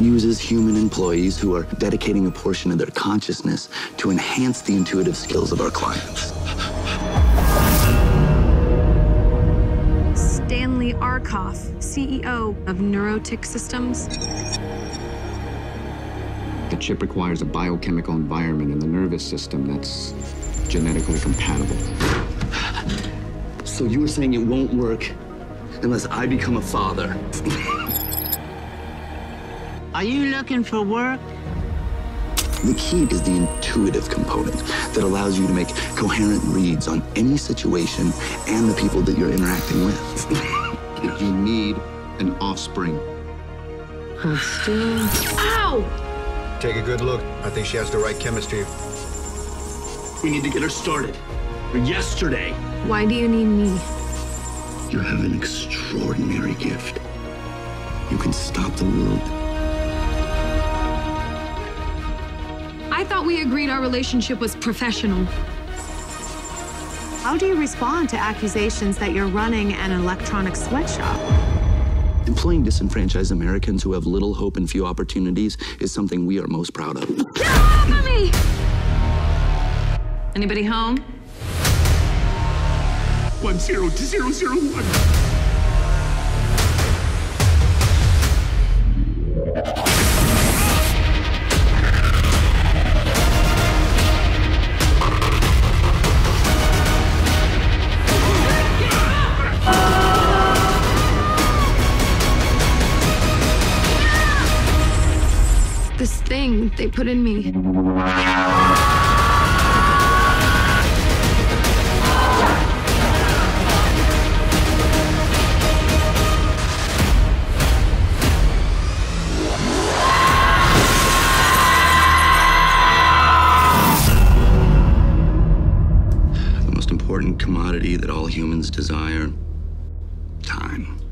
uses human employees who are dedicating a portion of their consciousness to enhance the intuitive skills of our clients. Stanley Arkoff, CEO of Neurotic Systems. The chip requires a biochemical environment in the nervous system that's genetically compatible. So you were saying it won't work unless I become a father? Are you looking for work? The key is the intuitive component that allows you to make coherent reads on any situation and the people that you're interacting with. you need an offspring. Ow! Take a good look. I think she has the right chemistry. We need to get her started. Yesterday. Why do you need me? You have an extraordinary gift. You can stop the world. I thought we agreed our relationship was professional. How do you respond to accusations that you're running an electronic sweatshop? Employing disenfranchised Americans who have little hope and few opportunities is something we are most proud of. Get off of me! Anybody home? One zero to zero zero one. This thing they put in me. The most important commodity that all humans desire time.